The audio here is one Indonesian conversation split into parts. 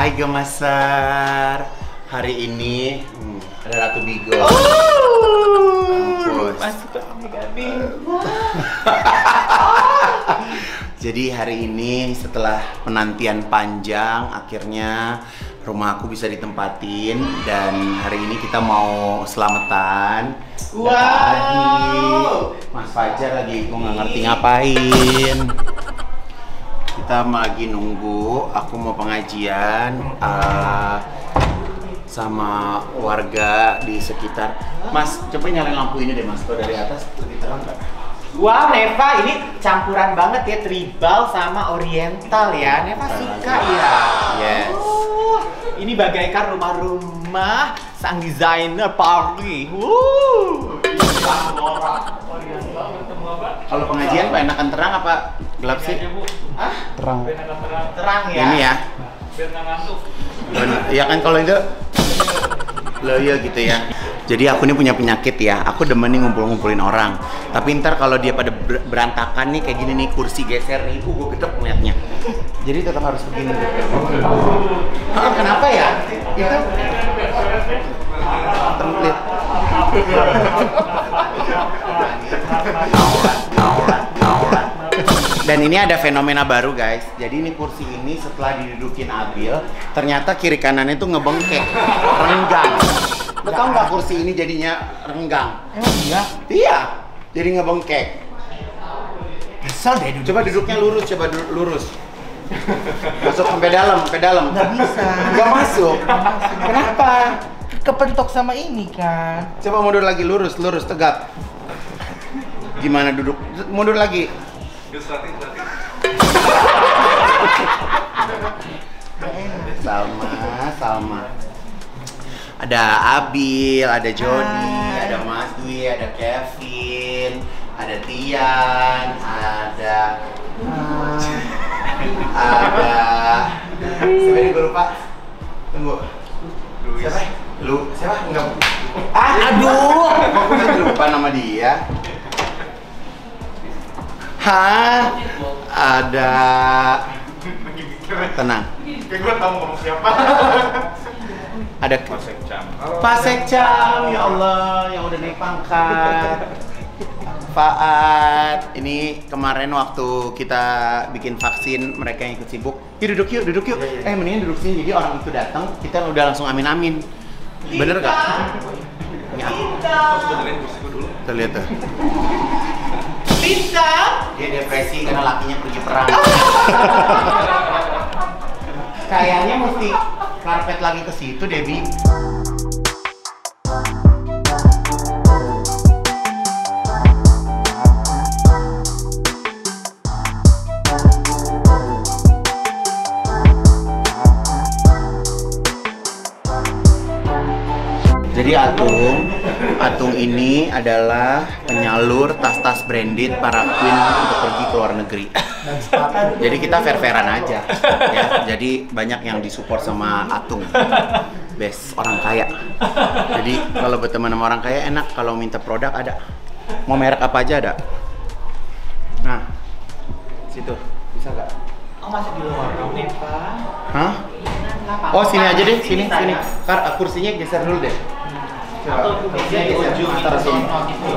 Hai Gemasar Hari ini hmm, ada Ratu Bigo. Mampus. Masuk ke kami Jadi hari ini setelah penantian panjang Akhirnya rumah aku bisa ditempatin. Dan hari ini kita mau selamatan. Wow. Mas Fajar lagi gue nggak ngerti ngapain kita lagi nunggu aku mau pengajian eh, sama warga di sekitar Mas coba nyalain lampu ini deh Mas kalau dari atas lebih terang nggak? Wow, Neva ini campuran banget ya tribal sama oriental ya. Neva suka ya. Yes. Uh, ini bagaikan rumah-rumah sang desainer Paris. Uh. Kalau pengajian pak enakan terang apa gelap sih? Hah? Terang. Terang ya. Ini ya. Bener. Ya kan kalau itu Loh iya gitu ya. Jadi aku ini punya penyakit ya. Aku demen nih ngumpul-ngumpulin orang. Tapi ntar kalau dia pada ber- berantakan nih kayak gini nih kursi geser nih, uh, gue gedek ngeliatnya. Jadi tetap harus begini. Ah, kenapa ya? Itu template. Dan ini ada fenomena baru guys. Jadi ini kursi ini setelah didudukin Abil, ternyata kiri kanannya tuh ngebengkek, renggang. Lo tau nggak kursi ini jadinya renggang? Emang iya? Iya, jadi ngebengkek. Kesel deh duduk. Coba duduknya lurus, coba du- lurus. Masuk sampai dalam, sampai dalam. Nggak bisa. Nggak masuk. Kenapa? Kepentok sama ini kan. Coba mundur lagi, lurus, lurus, tegap. Gimana duduk? Mundur lagi. Salma, Salma. Ada Abil, ada Jody, Hai. ada Mas Dwi, ada Kevin, ada Tian, ada ada siapa ini gue lupa? Tunggu. Siapa? Lu siapa? Enggak. Ah Aduh. kok gue lupa nama dia ada tenang. Kayak gue tau ngomong siapa. ada Pak Sekcam ya Allah yang udah naik pangkat. Faat ini kemarin waktu kita bikin vaksin mereka yang ikut sibuk. Yuk duduk yuk duduk yuk. Eh mendingan duduk sini jadi orang itu datang kita udah langsung amin amin bener gak? Ya. Tuh lihat tuh Bisa. dia depresi karena lakinya pergi perang kayaknya mesti karpet lagi ke situ Debbie Jadi Atung, Atung ini adalah penyalur tas-tas branded para queen untuk pergi ke luar negeri. Jadi kita fair-fairan aja, ya. Jadi banyak yang disupport sama Atung, best orang kaya. Jadi kalau berteman sama orang kaya enak, kalau minta produk ada. Mau merek apa aja ada. Nah, situ bisa nggak? Oh masih di luar dong Neva. Hah? Nggak Oh sini aja deh, sini sini. Kar, kursinya geser dulu deh. Atau kursinya di ujung Antar itu, sini. sono gitu.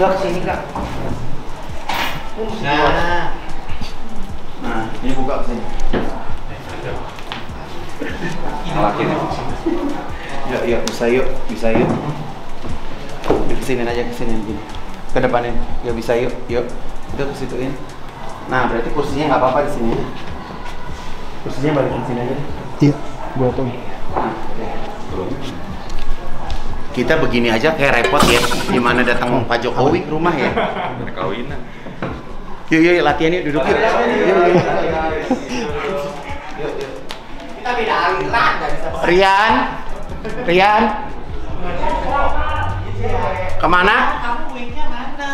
Gak ke sini kak. Nah, nah ini buka ke sini. Laki nih. Yuk, yuk, bisa yuk, bisa yuk. Ke sini aja ke sini gini. Ke depanin. Yuk bisa yuk, yuk. Itu ke situin. Nah, berarti kursinya nggak apa-apa di sini. Kursinya balikin sini aja. Iya, gue tau. Nah, oke. Kita begini aja kayak repot ya. Gimana datang Pak Jokowi ke rumah ya? kawinan Yuk, yuk, yuk, latihan yuk, duduk yuk. Kita beda aliran. Rian, Rian, ke mana? Kamu wingnya mana?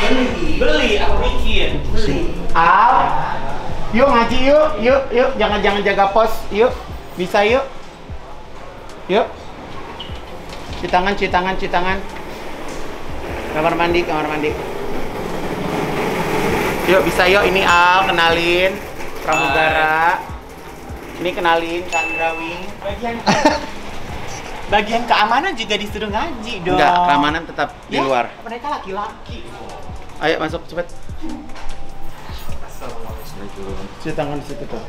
Beli, beli, aku bikin. Beli. Al, yuk ngaji yuk, yuk, yuk, jangan jangan jaga pos, yuk, bisa yuk, yuk, cuci tangan, cuci tangan, cuci tangan, kamar mandi, kamar mandi, yuk bisa yuk, ini Al, kenalin, pramugara, ini kenalin Chandra Wing, Bagian bagian keamanan juga disuruh ngaji dong. enggak, keamanan tetap di Ya, luar, Mereka laki-laki. ayo masuk cepet, cuci tangan di situ tuh.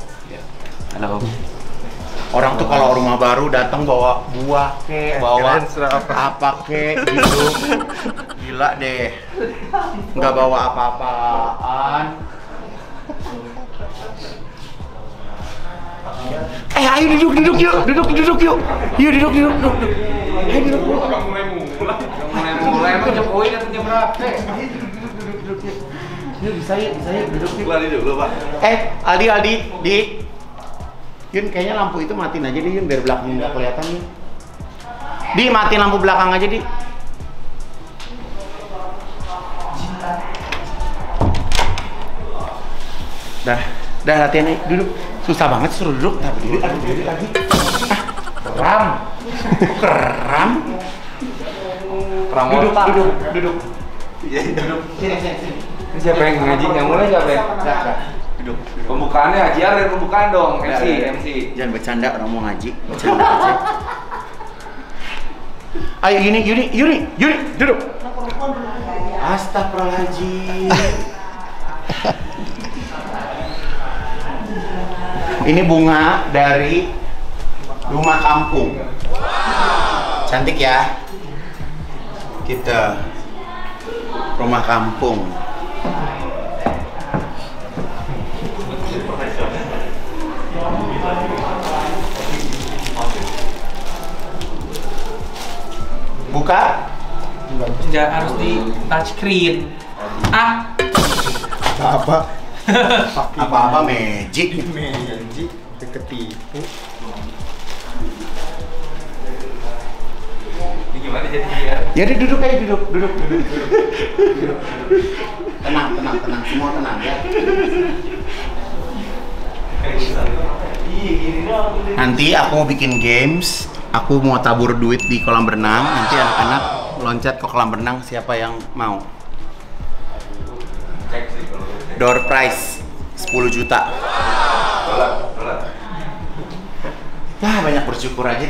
Halo. Orang tuh kalau rumah baru datang bawa buah ke, bawa kirain sudah apa. ke gitu. Gila deh. Nggak bawa apa-apaan. Eh, ayo duduk, duduk yuk, duduk, duduk yuk. Yuk, duduk, duduk, duduk. duduk. Ayo duduk, duduk. Mulai mulai emang Jokowi kan jam berapa? Yuk, bisa yuk, bisa yuk, duduk yuk. Lari dulu, Pak. Eh, Aldi, Aldi, di. Yun, kayaknya lampu itu matiin aja deh, Yun, biar belakang nggak kelihatan Yun. Di, matiin lampu belakang aja, Di. Dah, dah latihan aja, duduk. Susah banget suruh duduk, nah berdiri, aduh berdiri lagi. Ah, keram. Kok keram? Duduk, duduk, duduk. Duduk, sini, sini, sini. Ini siapa yang ngaji? Yang mulai siapa ya? Dah. Duduk. Pembukaannya Haji Arif pembukaan dong, MC. MC. Jangan bercanda orang mau ngaji. Bercanda aja. Ayo Yuni, Yuni, Yuni, Yuni, duduk. Astagfirullahaladzim. Ini bunga dari rumah kampung. Cantik ya. Kita rumah kampung. Buka. Tidak harus di touchscreen. Ah, Apa? Apa-apa magic. Magic, ketipu. Ini gimana jadinya ya? Jadi duduk aja duduk, duduk, duduk. duduk. Tenang, tenang, tenang, semua tenang ya. Nanti aku mau bikin games. Aku mau tabur duit di kolam renang. Nanti anak-anak loncat ke kolam renang siapa yang mau. Door prize 10 juta. Wah, banyak bersyukur aja.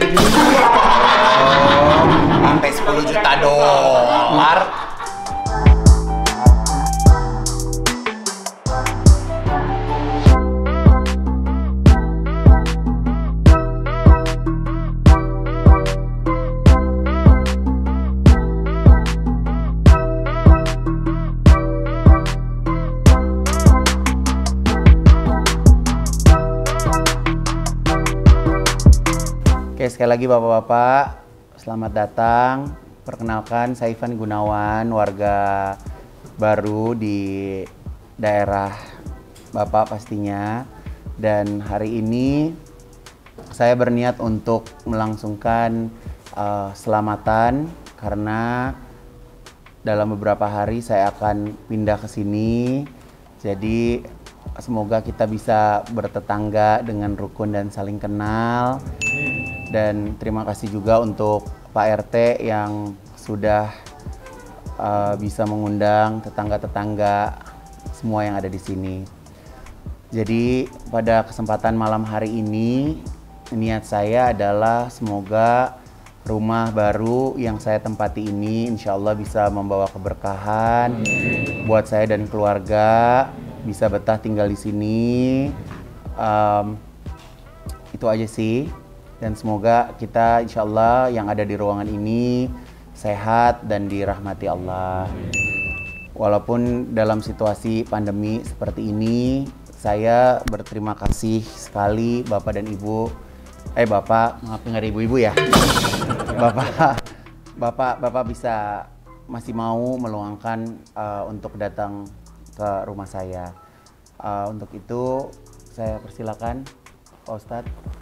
Bapak-bapak, selamat datang. Perkenalkan, saya Ivan Gunawan, warga baru di daerah Bapak pastinya. Dan hari ini saya berniat untuk melangsungkan eh, selamatan karena dalam beberapa hari saya akan pindah ke sini. Jadi semoga kita bisa bertetangga dengan rukun dan saling kenal. Dan terima kasih juga untuk Pak RT yang sudah uh, bisa mengundang tetangga-tetangga semua yang ada di sini. Jadi pada kesempatan malam hari ini niat saya adalah semoga rumah baru yang saya tempati ini insya Allah bisa membawa keberkahan buat saya dan keluarga bisa betah tinggal di sini. Um, itu aja sih dan semoga kita insya Allah yang ada di ruangan ini sehat dan dirahmati Allah. Walaupun dalam situasi pandemi seperti ini, saya berterima kasih sekali Bapak dan Ibu Eh bapak, maaf dengar ibu-ibu ya. bapak, bapak, bapak bisa masih mau meluangkan eh, untuk datang ke rumah saya. Eh, untuk itu saya persilakan Pak Ustadz.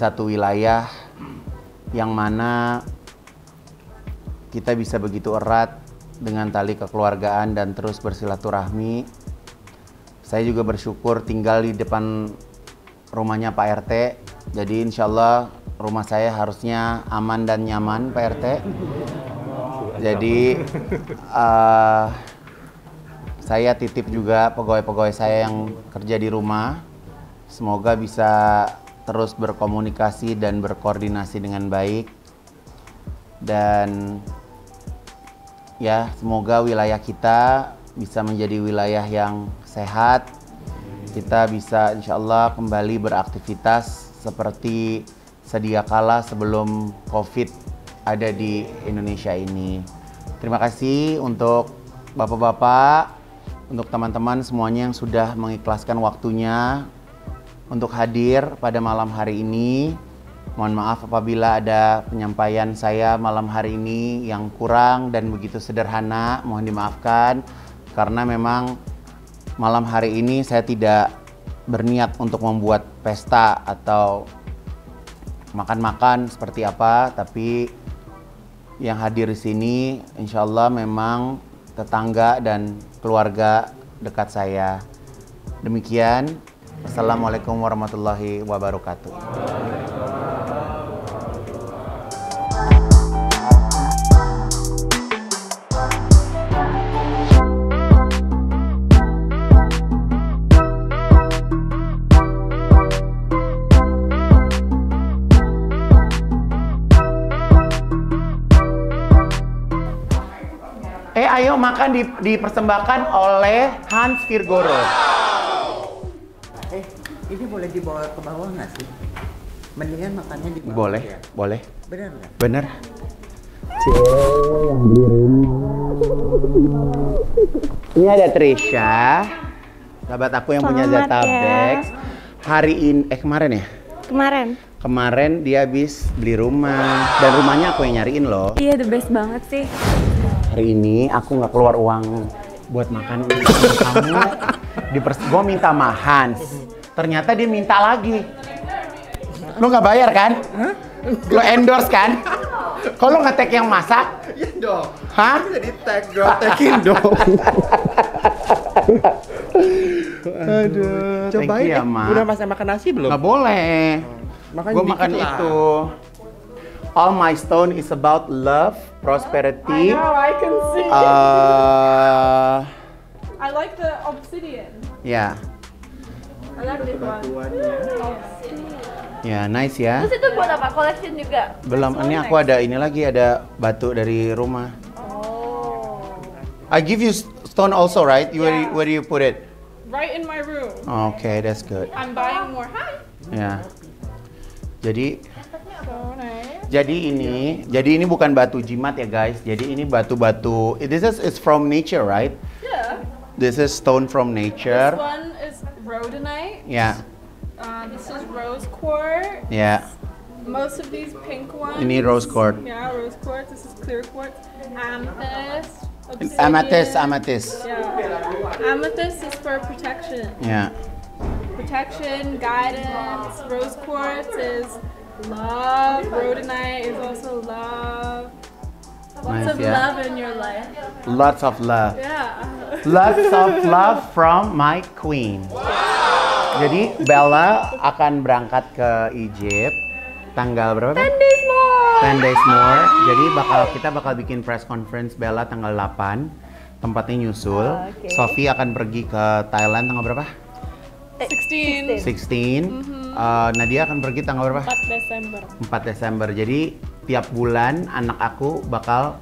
Satu wilayah yang mana kita bisa begitu erat dengan tali kekeluargaan dan terus bersilaturahmi. Saya juga bersyukur tinggal di depan rumahnya Pak RT. Jadi insya Allah rumah saya harusnya aman dan nyaman Pak RT. Jadi eh, saya titip juga pegawai-pegawai saya yang kerja di rumah. Semoga bisa terus berkomunikasi dan berkoordinasi dengan baik. Dan ya, semoga wilayah kita bisa menjadi wilayah yang sehat. Kita bisa insya Allah kembali beraktivitas seperti sedia kala sebelum COVID ada di Indonesia ini. Terima kasih untuk bapak-bapak, untuk teman-teman semuanya yang sudah mengikhlaskan waktunya untuk hadir pada malam hari ini. Mohon maaf apabila ada penyampaian saya malam hari ini yang kurang dan begitu sederhana, mohon dimaafkan karena memang malam hari ini saya tidak berniat untuk membuat pesta atau makan-makan seperti apa, tapi yang hadir di sini insya Allah memang tetangga dan keluarga dekat saya. Demikian, Assalamualaikum warahmatullahi wabarakatuh. Eh ayo makan di, dipersembahkan oleh Hans Virgoro. Eh, boleh dibawa ke bawah nggak sih? Mendingan makannya di bawah. Boleh, ya. boleh. Benar nggak? Bener. Ini ada Trisha, sahabat aku yang punya Selamat Zeta ya. Bags. Hari ini, eh kemarin ya? Kemarin. Kemarin dia habis beli rumah dan rumahnya aku yang nyariin loh. Iya, the best banget sih. Hari ini aku nggak keluar uang buat makan kamu. Di gue minta sama Hans. Ternyata dia minta lagi. Lo nggak bayar kan? Lo endorse kan? Kalau nggak tag yang masak, Iya dong. hah? Bisa di tag dong. Tagin dong. Aduh, Cobain you ya, eh, Ma. Udah makan nasi belum? Nggak boleh. Makan Gue makan lah. itu. All my stone is about love, prosperity. I can see. Uh, I like the obsidian. ya, This one. ya nice ya. Terus itu buat apa? Collection juga? Belum, ini aku ada ini lagi ada batu dari rumah. Oh. I give you stone also, right? You, where, you- Yeah. where do you put it? Right in my room. Okay, that's good. I'm buying more. Hi. Ya. Jadi So nice. jadi ini jadi ini bukan batu jimat ya guys. Jadi ini batu-batu. This is it's from nature, right? Yeah. This is stone from This nature. one is rhodonite. Ya, Uh, this is rose quartz. Yeah. Most of these pink ones. You need rose quartz. Yeah, rose quartz. This is clear quartz. Amethyst. Amethyst, obsidian. amethyst. Yeah. Amethyst is for protection. Yeah. protection, guidance. Rose quartz is love. Rhodonite is also love. Lots Nice, of yeah. love in your life. Lots of love. Yeah. Lots of love from my queen. Jadi Bella akan berangkat ke Egypt tanggal berapa? 10 days more. 10 days more. Jadi bakal kita bakal bikin press conference Bella tanggal 8. Tempatnya nyusul. Oh, oke. Sophie akan pergi ke Thailand tanggal berapa? 16. 16. Eh, Nadia akan pergi tanggal berapa? 4 Desember. 4 Desember. Jadi tiap bulan anak aku bakal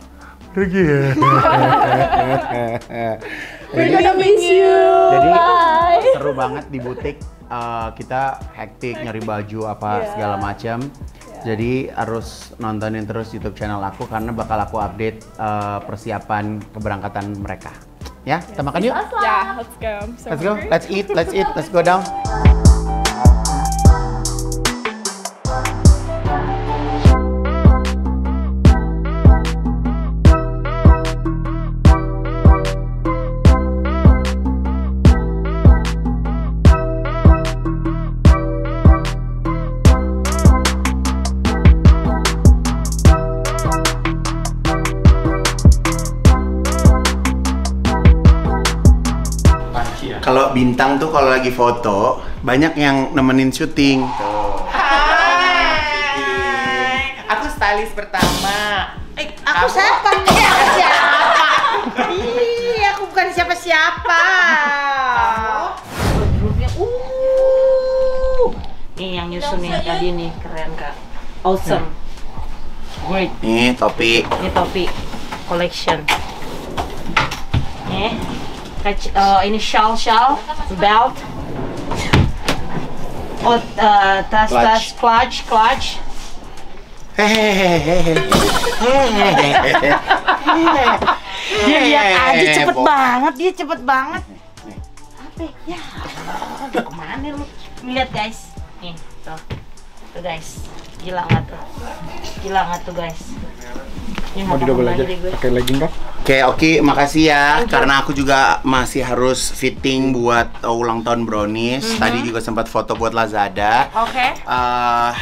pergi. We're gonna miss you. Jadi Bye. seru banget di butik. Eh, kita hektik nyari baju apa Iya. segala macam. Jadi harus nontonin terus YouTube channel aku karena bakal aku update eh, persiapan keberangkatan mereka. Ya, kita makan yuk. Yeah, let's go. So Let's go. Let's eat. Let's eat. Let's go down. Tuh kalau lagi foto banyak yang nemenin syuting. Hai, aku stylist pertama. Eh, aku Kamu- siapa? Aku siapa? Ih, aku bukan siapa-siapa. Grupnya, uh. Nih yang nyusun nih tadi nih keren kak. Awesome. Great. Nih topi. Ini topi collection. Nih, kac- eh, ini shawl shawl, belt. Oh, eh, tas tas clutch clutch. Hehehe. Dia lihat aja Eh, cepet Bo. banget, dia cepet banget. Apa? Ya, aduh, ke mana lu? Lihat guys, nih tuh, tuh guys, gila nggak tuh? Gila nggak tuh guys? Ini Mau didobel tahu aja pakai legging kah? Oke, oke, makasih ya. Karena aku juga masih harus fitting buat uh, ulang tahun brownies. Tadi juga sempat foto buat Lazada. Oke. Eh,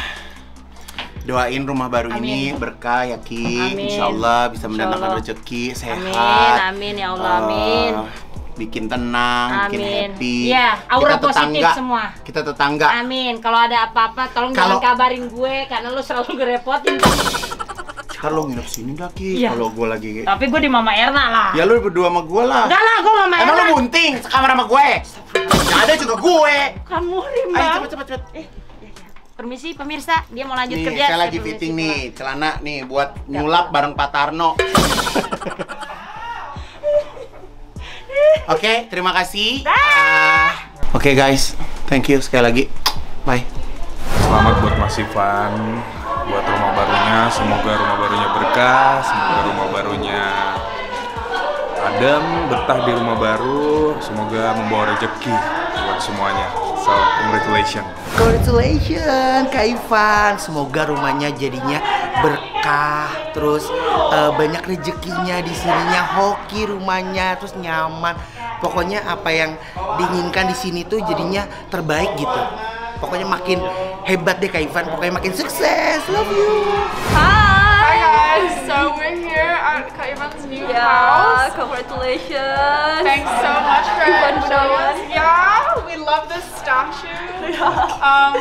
doain rumah baru ini berkah ya Ki. Amin. Insya Allah bisa mendatangkan rezeki, sehat. Amin, amin ya Allah, Eh, amin. bikin tenang, bikin Amin. happy. Iya, aura Kita positif tetangga. semua. Kita tetangga. Amin. Kalau ada apa-apa, tolong Kalau- jangan kabarin gue karena lu selalu ngerepotin. Kalau nginep sini dah Ki. Iya. Kalau gue lagi Tapi gue di Mama Erna lah. Ya lu berdua sama gue lah. Enggak lah, gue Mama Emang Erna. lu bunting sekamar sama gue? Yang ada juga gue. Kamu Ayo rimba. cepet cepet cepet. Permisi pemirsa, dia mau lanjut Nih, kerja. saya lagi permisi fitting pulang. nih celana nih buat nyulap bareng Pak Tarno. Oke, terima kasih. Oke guys, thank you sekali lagi. Bye. Selamat buat Mas Ivan, buat rumah barunya. Semoga rumah barunya berkah, semoga rumah barunya adem, betah di rumah baru. Semoga membawa rezeki buat semuanya. So, congratulations. Congratulations Kak Ivan Semoga rumahnya jadinya berkah Terus eh, banyak rezekinya di sininya Hoki rumahnya Terus nyaman Pokoknya apa yang diinginkan di sini tuh jadinya terbaik gitu Pokoknya makin hebat deh Kak Ivan Pokoknya makin sukses Love you Hi Hi guys. So we're here at Kak Ivan's new Yeah, house. congratulations. Thanks so much for Ivan showing Gunawan. us. Yeah, we love this statue. Yeah. Um,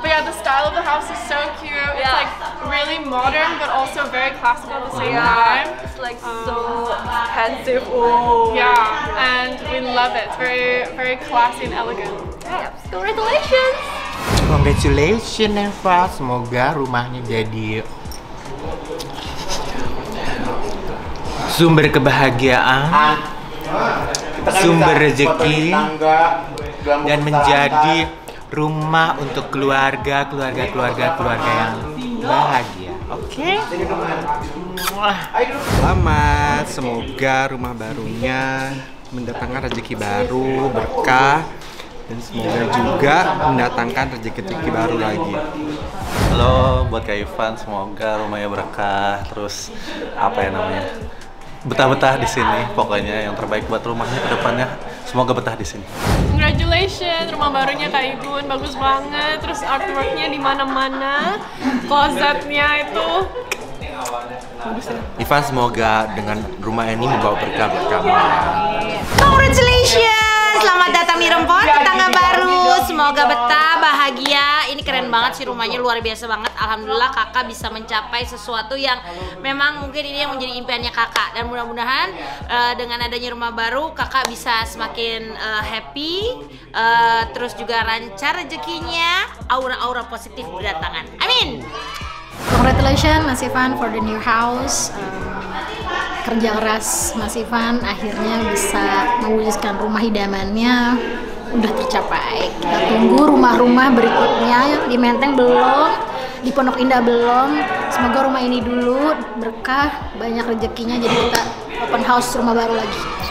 but yeah, the style of the house is so cute. It's Yeah. like really modern, but also very classical at the same Yeah, time. it's like so expensive. Oh. Yeah, and we love it. It's very, very classy and elegant. Yeah. Congratulations. Congratulations Eva, semoga rumahnya jadi sumber kebahagiaan, sumber rezeki, dan menjadi rumah untuk keluarga, keluarga, keluarga, keluarga yang bahagia. Oke? Selamat, semoga rumah barunya mendatangkan rezeki baru, berkah, dan semoga juga mendatangkan rezeki-rezeki baru lagi. Halo buat Kak Ivan, semoga rumahnya berkah, terus apa ya namanya? Betah-betah di sini, pokoknya yang terbaik buat rumahnya ke depannya. Semoga betah di sini. Congratulations, rumah barunya Kak Igun bagus banget. Terus artworknya di mana-mana, closetnya itu Ivan semoga dengan rumah ini membawa berkah buat kamu ya. Congratulations! Selamat datang di Rempon, tetangga baru. Semoga betah, bahagia. Ini keren banget sih rumahnya, luar biasa banget. alhamdulillah kakak bisa mencapai sesuatu yang memang mungkin ini yang menjadi impiannya kakak dan mudah-mudahan eh, dengan adanya rumah baru kakak bisa semakin eh, happy eh, terus juga lancar rezekinya aura-aura positif berdatangan amin Congratulations Mas Ivan for the new house. Um, kerja keras Mas Ivan akhirnya bisa mewujudkan rumah idamannya udah tercapai. Kita tunggu rumah-rumah berikutnya di Menteng belum, di Pondok Indah belum. Semoga rumah ini dulu berkah, banyak rezekinya jadi kita open house rumah baru lagi.